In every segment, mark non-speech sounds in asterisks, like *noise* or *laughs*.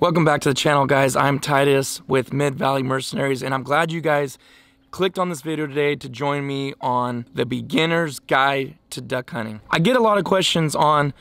Welcome back to the channel, guys. I'm Titus with Mid Valley Mercenaries, and I'm glad you guys clicked on this video today to join me on the beginner's guide to duck hunting. I get a lot of questions on,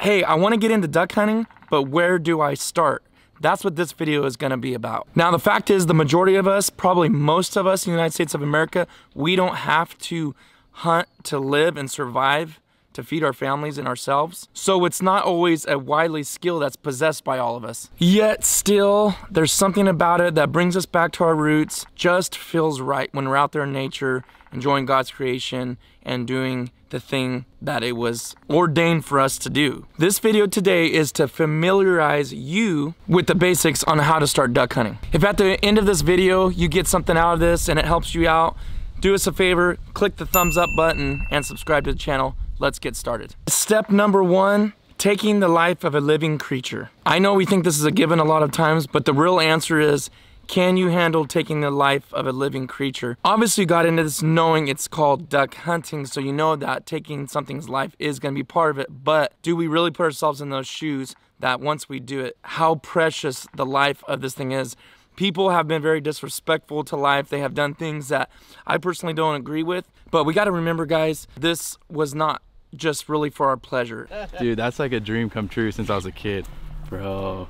hey, I wanna get into duck hunting, but where do I start? That's what this video is gonna be about. Now, the fact is the majority of us, probably most of us in the United States of America, we don't have to hunt to live and survive to feed our families and ourselves. So it's not always a widely skill that's possessed by all of us. Yet still, there's something about it that brings us back to our roots, just feels right when we're out there in nature, enjoying God's creation and doing the thing that it was ordained for us to do. This video today is to familiarize you with the basics on how to start duck hunting. If at the end of this video you get something out of this and it helps you out, do us a favor, click the thumbs up button and subscribe to the channel let's get started. Step number one, taking the life of a living creature. I know we think this is a given a lot of times, but the real answer is, can you handle taking the life of a living creature? Obviously you got into this knowing it's called duck hunting, so you know that taking something's life is gonna be part of it, but do we really put ourselves in those shoes that once we do it, how precious the life of this thing is? People have been very disrespectful to life. They have done things that I personally don't agree with. But we got to remember, guys, this was not just really for our pleasure. *laughs* Dude, that's like a dream come true since I was a kid. Bro,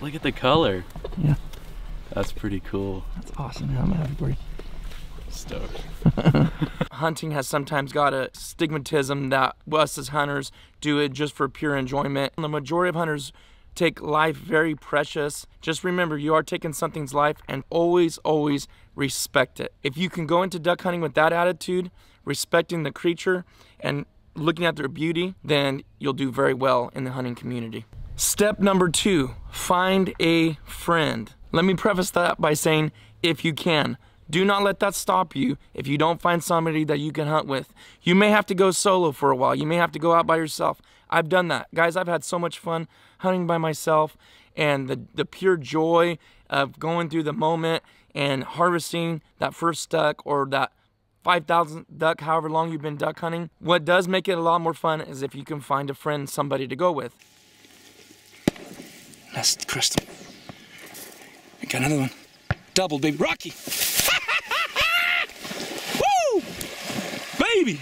look at the color. Yeah. That's pretty cool. That's awesome, man. I'm happy for you. Stoked. *laughs* Hunting has sometimes got a stigmatism that us as hunters do it just for pure enjoyment. The majority of hunters take life very precious. Just remember, you are taking something's life and always, always respect it. If you can go into duck hunting with that attitude, respecting the creature and looking at their beauty, then you'll do very well in the hunting community. Step number two, find a friend. Let me preface that by saying, if you can, do not let that stop you if you don't find somebody that you can hunt with. You may have to go solo for a while. You may have to go out by yourself. I've done that. Guys, I've had so much fun hunting by myself and the, the pure joy of going through the moment and harvesting that first duck or that 5,000 duck, however long you've been duck hunting. What does make it a lot more fun is if you can find a friend, somebody to go with. That's crystal. I got another one. Double, baby. Rocky! *laughs* Woo! Baby!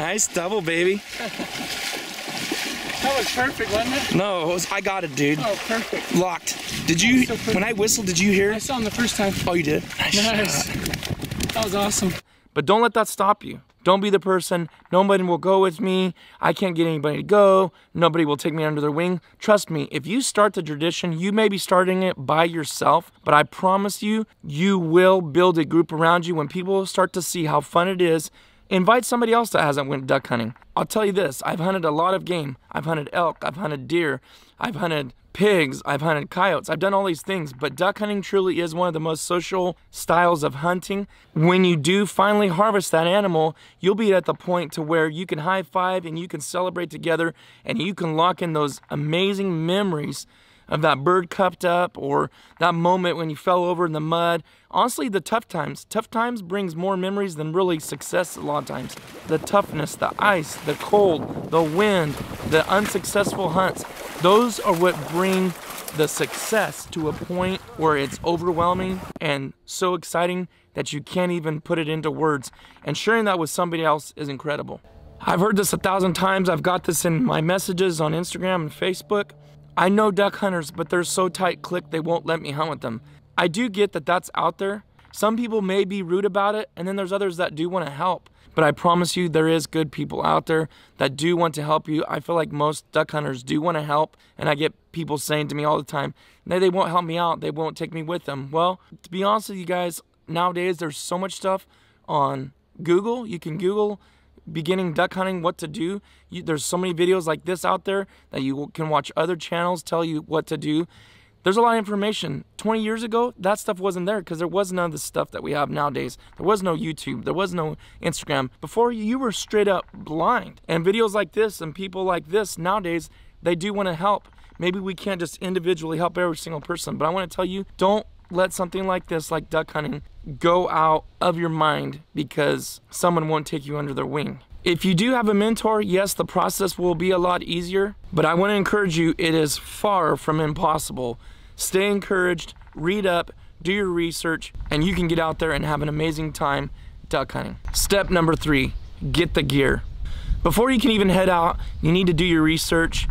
Nice double, baby. That was perfect, wasn't it? No, it was, I got it, dude. Oh, perfect. Locked. Did you, so when I whistled, did you hear? I saw him the first time. Oh, you did? Nice. That was awesome. But don't let that stop you. Don't be the person, nobody will go with me, I can't get anybody to go, nobody will take me under their wing. Trust me, if you start the tradition, you may be starting it by yourself, but I promise you, you will build a group around you when people start to see how fun it is Invite somebody else that hasn't went duck hunting. I'll tell you this, I've hunted a lot of game. I've hunted elk, I've hunted deer, I've hunted pigs, I've hunted coyotes, I've done all these things, but duck hunting truly is one of the most social styles of hunting. When you do finally harvest that animal, you'll be at the point to where you can high five and you can celebrate together and you can lock in those amazing memories of that bird cupped up or that moment when you fell over in the mud. Honestly, the tough times. Tough times brings more memories than really success a lot of times. The toughness, the ice, the cold, the wind, the unsuccessful hunts. Those are what bring the success to a point where it's overwhelming and so exciting that you can't even put it into words. And sharing that with somebody else is incredible. I've heard this a thousand times. I've got this in my messages on Instagram and Facebook. I know duck hunters, but they're so tight clique they won't let me hunt with them. I do get that that's out there. Some people may be rude about it, and then there's others that do want to help. But I promise you, there is good people out there that do want to help you. I feel like most duck hunters do want to help, and I get people saying to me all the time, "No, they won't help me out. They won't take me with them." Well, to be honest with you guys, nowadays there's so much stuff on Google. You can Google beginning duck hunting, what to do. You, there's so many videos like this out there that you can watch other channels tell you what to do. There's a lot of information. 20 years ago, that stuff wasn't there because there was none of the stuff that we have nowadays. There was no YouTube, there was no Instagram. Before, you were straight up blind. And videos like this and people like this nowadays, they do want to help. Maybe we can't just individually help every single person, but I want to tell you don't let something like this, like duck hunting, go out of your mind because someone won't take you under their wing. If you do have a mentor, yes, the process will be a lot easier, but I want to encourage you, it is far from impossible. Stay encouraged, read up, do your research, and you can get out there and have an amazing time duck hunting. Step number three, get the gear. Before you can even head out, you need to do your research.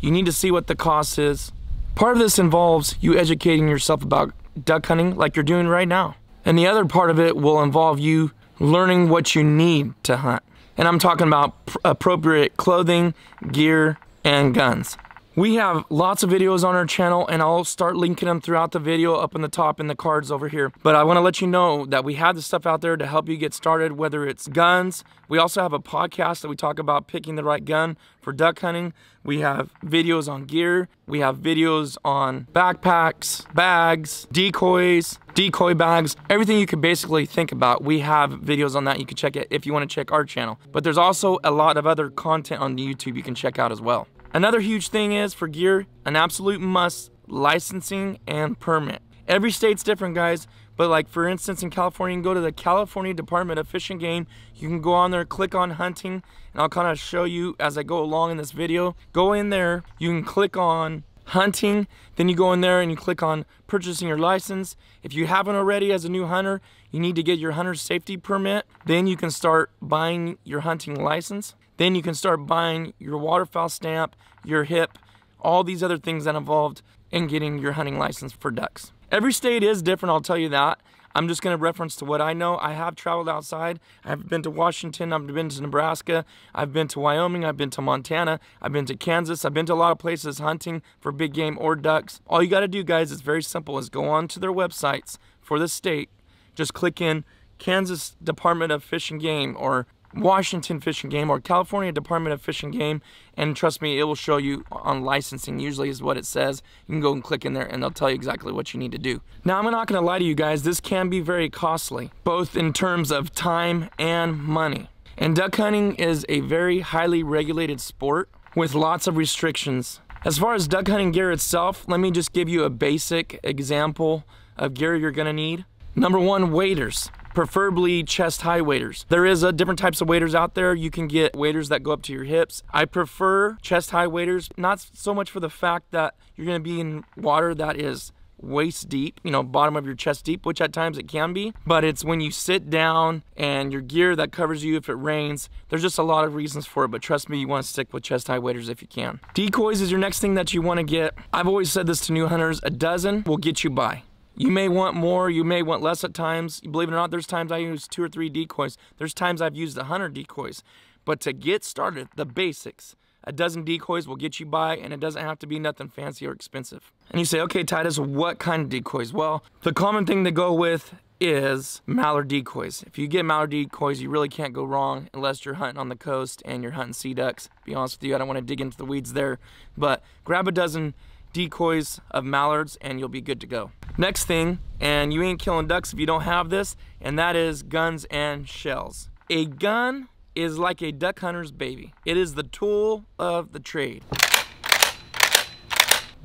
You need to see what the cost is. Part of this involves you educating yourself about duck hunting like you're doing right now. And the other part of it will involve you learning what you need to hunt. And I'm talking about appropriate clothing, gear, and guns. We have lots of videos on our channel and I'll start linking them throughout the video up in the top in the cards over here. But I wanna let you know that we have the stuff out there to help you get started, whether it's guns. We also have a podcast that we talk about picking the right gun for duck hunting. We have videos on gear. We have videos on backpacks, bags, decoys, decoy bags, everything you could basically think about. We have videos on that. You can check it if you wanna check our channel. But there's also a lot of other content on YouTube you can check out as well. Another huge thing is for gear, an absolute must, licensing and permit. Every state's different, guys, but like for instance in California, you can go to the California Department of Fish and Game. You can go on there, click on hunting, and I'll kind of show you as I go along in this video. Go in there, you can click on hunting, then you go in there and you click on purchasing your license. If you haven't already as a new hunter, you need to get your hunter's safety permit. Then you can start buying your hunting license. Then you can start buying your waterfowl stamp, your hip, all these other things that involved in getting your hunting license for ducks. Every state is different, I'll tell you that. I'm just going to reference to what I know. I have traveled outside. I've been to Washington. I've been to Nebraska. I've been to Wyoming. I've been to Montana. I've been to Kansas. I've been to a lot of places hunting for big game or ducks. All you got to do, guys, is very simple: is go on to their websites for the state. Just click in Kansas Department of Fish and Game or Washington Fish and Game or California Department of Fish and Game. And trust me it will show you on licensing. Usually is what it says. You can go and click in there and they'll tell you exactly what you need to do. Now I'm not gonna lie to you guys. This can be very costly both in terms of time and money. And duck hunting is a very highly regulated sport with lots of restrictions. As far as duck hunting gear itself let me just give you a basic example of gear you're gonna need. Number one waders preferably chest high waders. There is a different types of waders out there. You can get waders that go up to your hips. I prefer chest high waders, not so much for the fact that you're gonna be in water that is waist deep, you know, bottom of your chest deep, which at times it can be, but it's when you sit down and your gear that covers you if it rains. There's just a lot of reasons for it, but trust me, you want to stick with chest high waders if you can. Decoys is your next thing that you want to get. I've always said this to new hunters, a dozen will get you by. You may want more, you may want less at times. Believe it or not, there's times I use two or three decoys. There's times I've used a hundred decoys. But to get started, the basics, a dozen decoys will get you by and it doesn't have to be nothing fancy or expensive. And you say, okay, Titus, what kind of decoys? Well, the common thing to go with is mallard decoys. If you get mallard decoys, you really can't go wrong unless you're hunting on the coast and you're hunting sea ducks. Be honest with you, I don't want to dig into the weeds there, but grab a dozen decoys of mallards and you'll be good to go. Next thing, and you ain't killing ducks if you don't have this, and that is guns and shells. A gun is like a duck hunter's baby. It is the tool of the trade.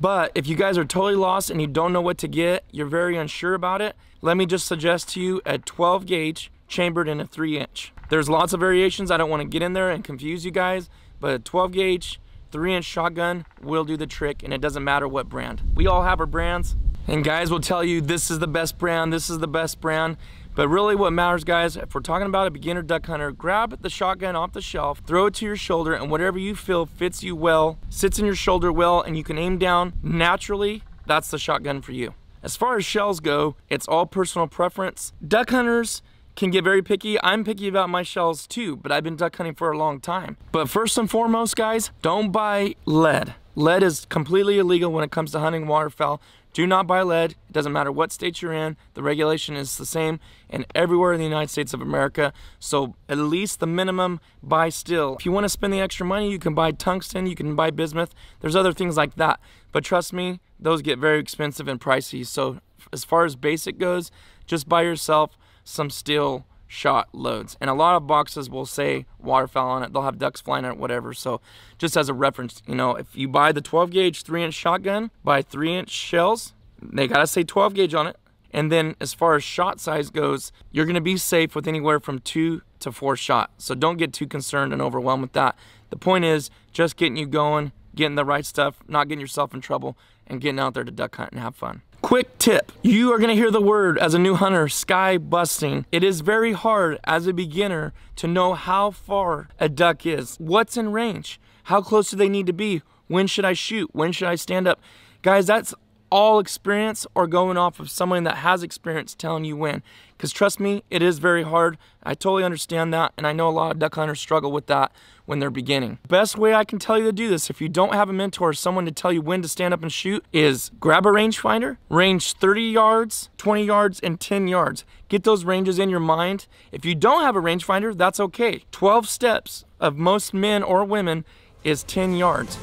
But if you guys are totally lost and you don't know what to get, you're very unsure about it, let me just suggest to you a 12 gauge chambered in a 3 inch. There's lots of variations. I don't want to get in there and confuse you guys, but a 12 gauge three inch shotgun will do the trick and it doesn't matter what brand. We all have our brands and guys will tell you this is the best brand, this is the best brand. But really what matters guys, if we're talking about a beginner duck hunter, grab the shotgun off the shelf, throw it to your shoulder and whatever you feel fits you well, sits in your shoulder well and you can aim down naturally, that's the shotgun for you. As far as shells go, it's all personal preference. Duck hunters, can get very picky. I'm picky about my shells too, but I've been duck hunting for a long time. But first and foremost, guys, don't buy lead. Lead is completely illegal when it comes to hunting waterfowl. Do not buy lead. It doesn't matter what state you're in. The regulation is the same and everywhere in the United States of America. So at least the minimum buy steel. If you want to spend the extra money, you can buy tungsten, you can buy bismuth. There's other things like that. But trust me, those get very expensive and pricey. So as far as basic goes, just buy yourself some steel shot loads. And a lot of boxes will say waterfowl on it. They'll have ducks flying on it, whatever. So just as a reference, you know, if you buy the 12 gauge three inch shotgun, buy three inch shells, they gotta say 12 gauge on it. And then as far as shot size goes, you're gonna be safe with anywhere from two to four shot. So don't get too concerned and overwhelmed with that. The point is just getting you going, getting the right stuff, not getting yourself in trouble, and getting out there to duck hunt and have fun. Quick tip, you are gonna hear the word as a new hunter, sky busting. It is very hard as a beginner to know how far a duck is. What's in range? How close do they need to be? When should I shoot? When should I stand up? Guys, that's all experience or going off of someone that has experience telling you when. Because trust me, it is very hard. I totally understand that, and I know a lot of duck hunters struggle with that when they're beginning. Best way I can tell you to do this, if you don't have a mentor, or someone to tell you when to stand up and shoot, is grab a rangefinder, range 30 yards, 20 yards, and 10 yards. Get those ranges in your mind. If you don't have a rangefinder, that's okay. 12 steps of most men or women is 10 yards.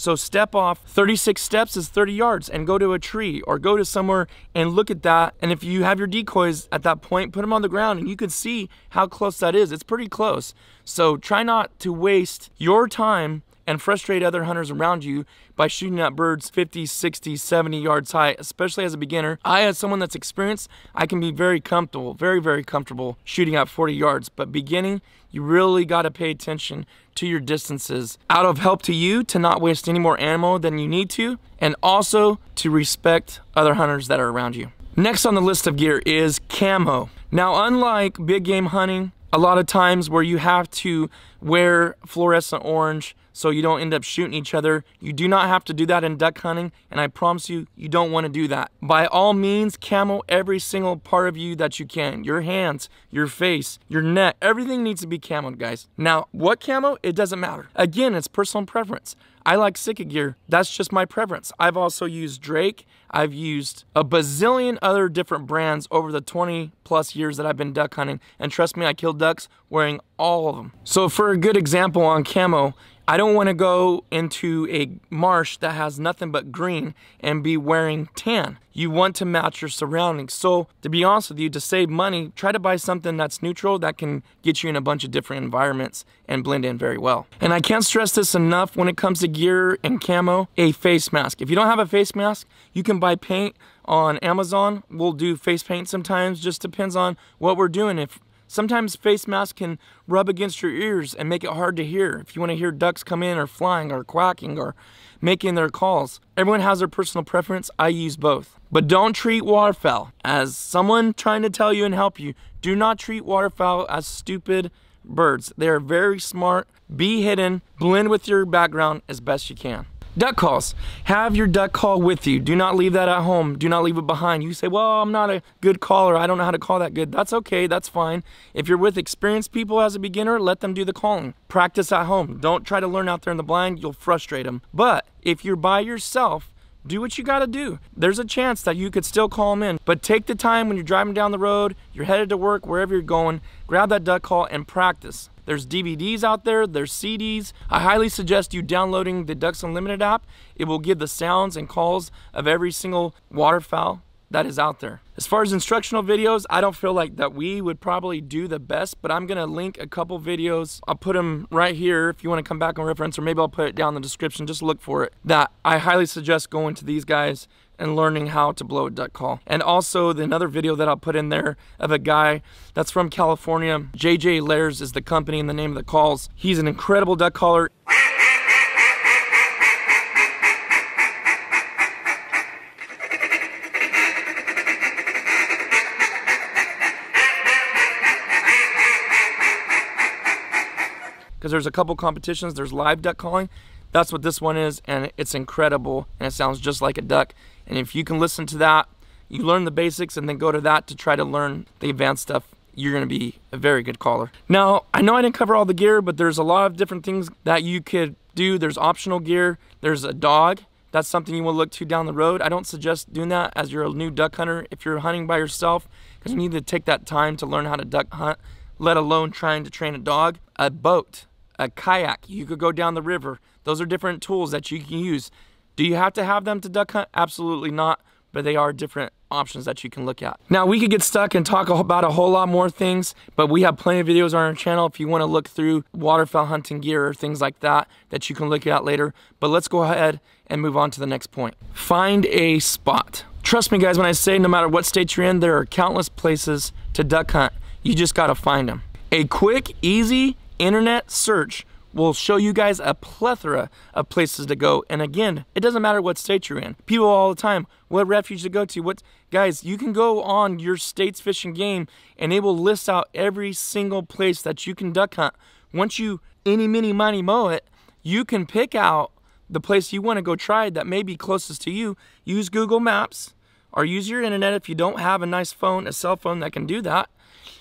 So step off 36 steps is 30 yards and go to a tree or go to somewhere and look at that. And if you have your decoys at that point, put them on the ground and you can see how close that is. It's pretty close. So try not to waste your time and frustrate other hunters around you by shooting at birds 50, 60, 70 yards high, especially as a beginner. I, as someone that's experienced, I can be very comfortable, very, very comfortable shooting at 40 yards. But beginning, you really got to pay attention to your distances out of help to you to not waste any more ammo than you need to, and also to respect other hunters that are around you. Next on the list of gear is camo. Now, unlike big game hunting, a lot of times where you have to wear fluorescent orange so you don't end up shooting each other. You do not have to do that in duck hunting, and I promise you, you don't want to do that. By all means, camo every single part of you that you can. Your hands, your face, your neck, everything needs to be camoed, guys. Now, what camo? It doesn't matter. Again, it's personal preference. I like Sitka gear. That's just my preference. I've also used Drake. I've used a bazillion other different brands over the 20 plus years that I've been duck hunting. And trust me, I killed ducks wearing all of them. So for a good example on camo, I don't want to go into a marsh that has nothing but green and be wearing tan. You want to match your surroundings. So to be honest with you, to save money, try to buy something that's neutral that can get you in a bunch of different environments and blend in very well. And I can't stress this enough when it comes to gear and camo, a face mask. If you don't have a face mask, you can buy paint on Amazon. We'll do face paint sometimes, just depends on what we're doing. If Sometimes face masks can rub against your ears and make it hard to hear. If you want to hear ducks come in or flying or quacking or making their calls. Everyone has their personal preference. I use both. But don't treat waterfowl as someone trying to tell you and help you. Do not treat waterfowl as stupid birds. They are very smart. Be hidden. Blend with your background as best you can. Duck calls. Have your duck call with you. Do not leave that at home. Do not leave it behind. You say, well, I'm not a good caller. I don't know how to call that good. That's okay. That's fine. If you're with experienced people as a beginner, let them do the calling. Practice at home. Don't try to learn out there in the blind. You'll frustrate them. But if you're by yourself, do what you gotta do. There's a chance that you could still call them in, but take the time when you're driving down the road, you're headed to work, wherever you're going, grab that duck call and practice. There's DVDs out there, there's CDs. I highly suggest you downloading the Ducks Unlimited app. It will give the sounds and calls of every single waterfowl that is out there. As far as instructional videos, I don't feel like that we would probably do the best, but I'm gonna link a couple videos. I'll put them right here if you wanna come back and reference, or maybe I'll put it down in the description, just look for it. That I highly suggest going to these guys and learning how to blow a duck call. And also the another video that I'll put in there of a guy that's from California. JJ Lares is the company and the name of the calls. He's an incredible duck caller. because there's a couple competitions. There's live duck calling. That's what this one is, and it's incredible, and it sounds just like a duck. And if you can listen to that, you learn the basics, and then go to that to try to learn the advanced stuff. You're gonna be a very good caller. Now, I know I didn't cover all the gear, but there's a lot of different things that you could do. There's optional gear. There's a dog. That's something you will look to down the road. I don't suggest doing that as you're a new duck hunter if you're hunting by yourself, because you need to take that time to learn how to duck hunt, let alone trying to train a dog. A boat a kayak. You could go down the river. Those are different tools that you can use. Do you have to have them to duck hunt? Absolutely not, but they are different options that you can look at. Now we could get stuck and talk about a whole lot more things, but we have plenty of videos on our channel if you wanna look through waterfowl hunting gear or things like that that you can look at later. But let's go ahead and move on to the next point. Find a spot. Trust me guys when I say no matter what state you're in, there are countless places to duck hunt. You just gotta find them. A quick, easy, internet search will show you guys a plethora of places to go. And again, it doesn't matter what state you're in. People all the time, what refuge to go to. What guys, you can go on your state's fishing game and it will list out every single place that you can duck hunt. Once you any mini money mow it, you can pick out the place you want to go try that may be closest to you. Use Google Maps or use your internet if you don't have a nice phone, a cell phone that can do that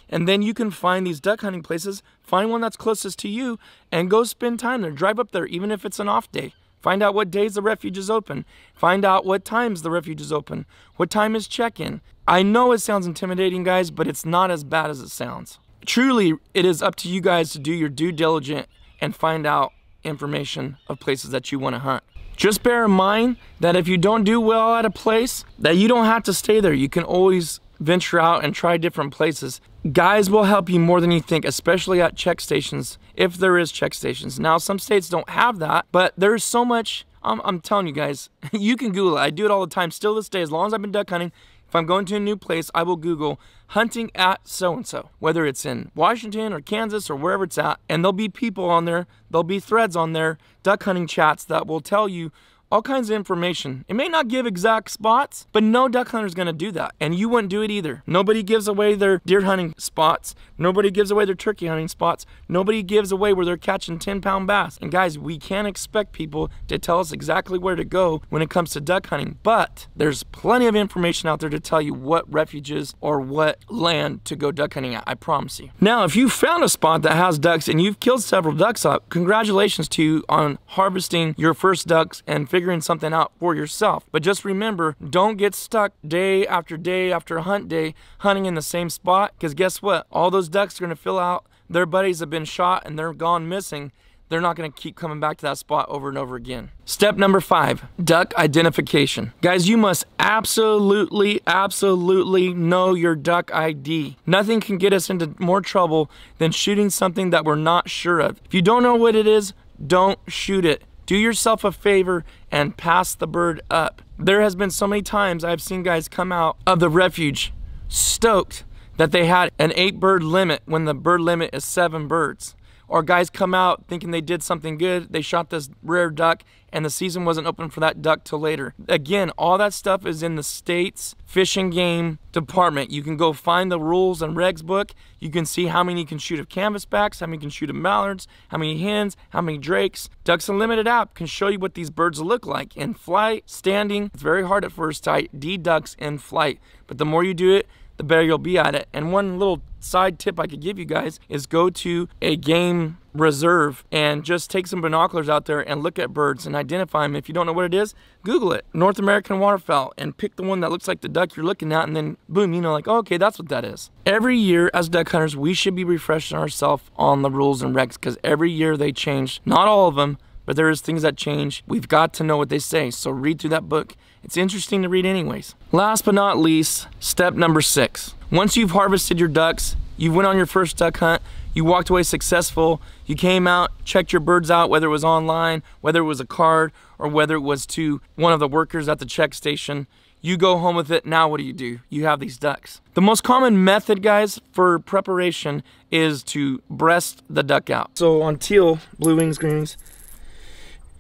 and then you can find these duck hunting places, find one that's closest to you, and go spend time there. Drive up there, even if it's an off day. Find out what days the refuge is open. Find out what times the refuge is open. What time is check-in. I know it sounds intimidating, guys, but it's not as bad as it sounds. Truly, it is up to you guys to do your due diligence and find out information of places that you want to hunt. Just bear in mind that if you don't do well at a place, that you don't have to stay there. You can always venture out and try different places. Guys will help you more than you think, especially at check stations, if there is check stations. Now, some states don't have that, but there's so much, I'm, I'm telling you guys, *laughs* you can Google it. I do it all the time. Still this day, as long as I've been duck hunting, if I'm going to a new place, I will Google hunting at so-and-so, whether it's in Washington or Kansas or wherever it's at, and there'll be people on there, there'll be threads on there, duck hunting chats that will tell you all kinds of information. It may not give exact spots, but no duck hunter is going to do that. And you wouldn't do it either. Nobody gives away their deer hunting spots. Nobody gives away their turkey hunting spots. Nobody gives away where they're catching 10 pound bass. And guys, we can't expect people to tell us exactly where to go when it comes to duck hunting, but there's plenty of information out there to tell you what refuges or what land to go duck hunting at. I promise you. Now, if you found a spot that has ducks and you've killed several ducks up, congratulations to you on harvesting your first ducks and figuring something out for yourself. But just remember, don't get stuck day after day after hunt day hunting in the same spot because guess what? All those ducks are going to fill out. Their buddies have been shot and they're gone missing. They're not going to keep coming back to that spot over and over again. Step number five, duck identification. Guys, you must absolutely, absolutely know your duck ID. Nothing can get us into more trouble than shooting something that we're not sure of. If you don't know what it is, don't shoot it. Do yourself a favor and pass the bird up. There has been so many times I've seen guys come out of the refuge stoked that they had an eight bird limit when the bird limit is seven birds or guys come out thinking they did something good, they shot this rare duck, and the season wasn't open for that duck till later. Again, all that stuff is in the state's fish and game department. You can go find the rules and regs book. You can see how many you can shoot of canvasbacks, how many you can shoot of mallards, how many hens, how many drakes. Ducks Unlimited app can show you what these birds look like in flight, standing. It's very hard at first sight, ID ducks in flight, but the more you do it, the better you'll be at it. And one little side tip I could give you guys is go to a game reserve and just take some binoculars out there and look at birds and identify them. If you don't know what it is, Google it. North American waterfowl and pick the one that looks like the duck you're looking at and then boom, you know like, oh, okay, that's what that is. Every year as duck hunters, we should be refreshing ourselves on the rules and regs because every year they change. Not all of them, but there is things that change. We've got to know what they say. So read through that book. It's interesting to read anyways. Last but not least, step number six. Once you've harvested your ducks, you went on your first duck hunt, you walked away successful, you came out, checked your birds out, whether it was online, whether it was a card, or whether it was to one of the workers at the check station. You go home with it. Now, what do you do? You have these ducks. The most common method, guys, for preparation is to breast the duck out. So on teal, blue wings, greens,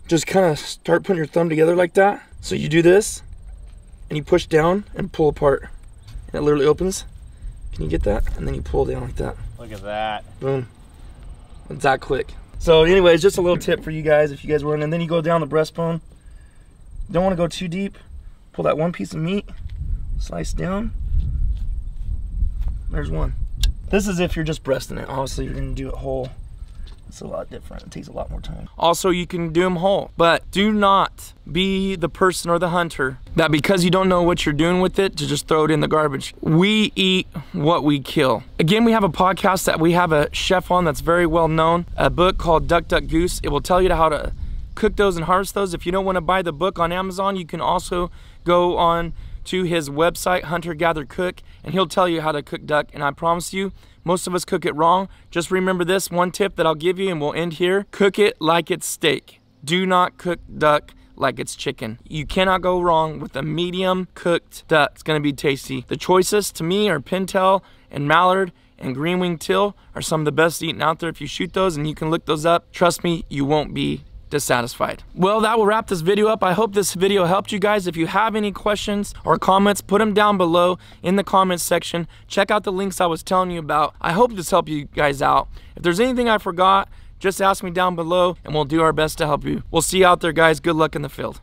just kind of start putting your thumb together like that. So you do this, and you push down and pull apart. And it literally opens. Can you get that? And then you pull down like that. Look at that. Boom. It's that quick. So anyways, just a little tip for you guys if you guys were in, and then you go down the breastbone. Don't want to go too deep. Pull that one piece of meat, slice down. There's one. This is if you're just breasting it. Obviously, you're gonna do it whole. It's a lot different. It takes a lot more time. Also, you can do them whole, but do not be the person or the hunter that because you don't know what you're doing with it to just throw it in the garbage. We eat what we kill. Again, we have a podcast that we have a chef on that's very well known, a book called Duck Duck Goose. It will tell you how to cook those and harvest those. If you don't want to buy the book on Amazon, you can also go on to his website, Hunter Gather Cook, and he'll tell you how to cook duck. And I promise you, most of us cook it wrong. Just remember this one tip that I'll give you, and we'll end here cook it like it's steak. Do not cook duck like it's chicken. You cannot go wrong with a medium cooked duck. It's gonna be tasty. The choices to me are pintail and mallard and green wing teal are some of the best eaten out there. If you shoot those and you can look those up, trust me, you won't be dissatisfied. Well, that will wrap this video up. I hope this video helped you guys. If you have any questions or comments, put them down below in the comments section. Check out the links I was telling you about. I hope this helped you guys out. If there's anything I forgot, just ask me down below and we'll do our best to help you. We'll see you out there, guys. Good luck in the field.